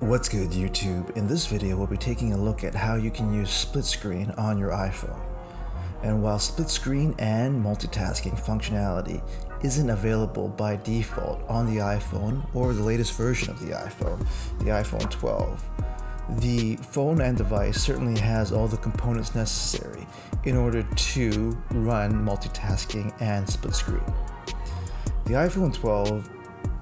What's good YouTube? In this video we'll be taking a look at how you can use split screen on your iPhone. And while split screen and multitasking functionality isn't available by default on the iPhone or the latest version of the iPhone, the iPhone 12, the phone and device certainly has all the components necessary in order to run multitasking and split screen. The iPhone 12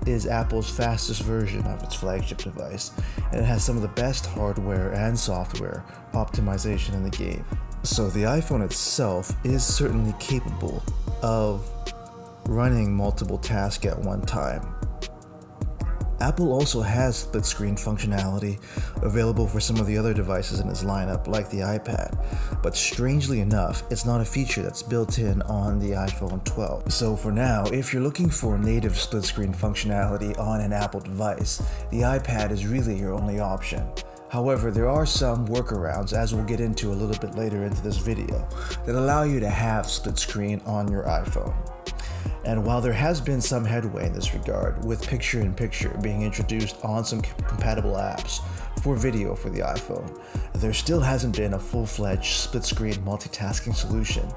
is Apple's fastest version of its flagship device, and it has some of the best hardware and software optimization in the game. So the iPhone itself is certainly capable of running multiple tasks at one time, Apple also has split screen functionality available for some of the other devices in its lineup, like the iPad, but strangely enough, it's not a feature that's built in on the iPhone 12. So for now, if you're looking for native split screen functionality on an Apple device, the iPad is really your only option. However, there are some workarounds, as we'll get into a little bit later into this video, that allow you to have split screen on your iPhone. And while there has been some headway in this regard, with picture in picture being introduced on some compatible apps for video for the iPhone, there still hasn't been a full fledged split screen multitasking solution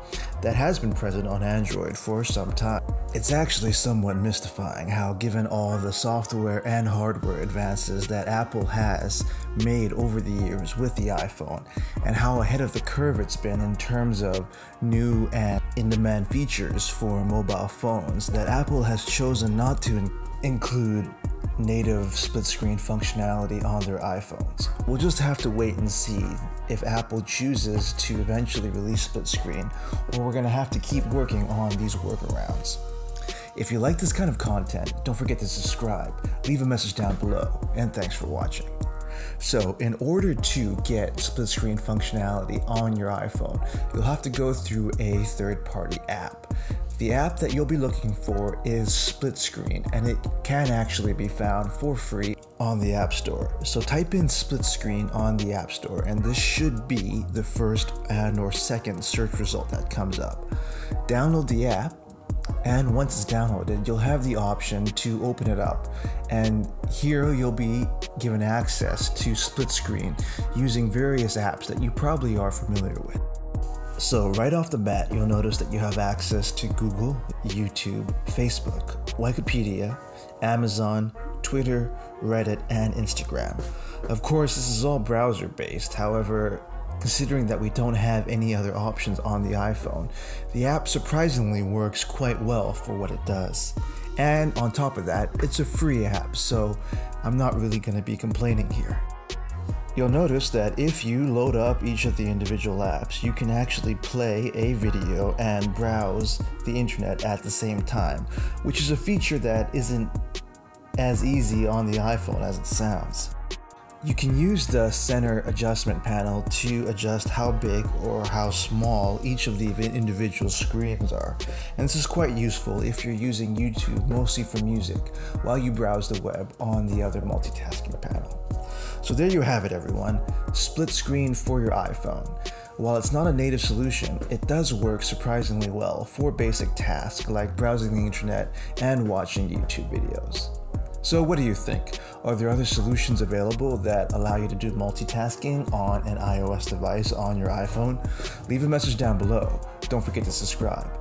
that has been present on Android for some time. It's actually somewhat mystifying how, given all the software and hardware advances that Apple has made over the years with the iPhone, and how ahead of the curve it's been in terms of new and in demand features for mobile phones, that Apple has chosen not to in include native split screen functionality on their iPhones. We'll just have to wait and see if Apple chooses to eventually release split screen, or we're going to have to keep working on these workarounds. If you like this kind of content, don't forget to subscribe, leave a message down below, and thanks for watching. So in order to get split screen functionality on your iPhone, you'll have to go through a third party app. The app that you'll be looking for is Split Screen, and it can actually be found for free on the App Store. So type in Split Screen on the App Store, and this should be the first and or second search result that comes up. Download the app, and once it's downloaded, you'll have the option to open it up. And here you'll be given access to split screen using various apps that you probably are familiar with. So right off the bat, you'll notice that you have access to Google, YouTube, Facebook, Wikipedia, Amazon, Twitter, Reddit, and Instagram. Of course, this is all browser based. However, considering that we don't have any other options on the iPhone, the app surprisingly works quite well for what it does. And on top of that, it's a free app, so I'm not really going to be complaining here. You'll notice that if you load up each of the individual apps, you can actually play a video and browse the internet at the same time, which is a feature that isn't as easy on the iPhone as it sounds. You can use the center adjustment panel to adjust how big or how small each of the individual screens are. And this is quite useful if you're using YouTube mostly for music while you browse the web on the other multitasking panel. So there you have it everyone, split screen for your iPhone. While it's not a native solution, it does work surprisingly well for basic tasks like browsing the internet and watching YouTube videos. So what do you think? Are there other solutions available that allow you to do multitasking on an iOS device on your iPhone? Leave a message down below. Don't forget to subscribe.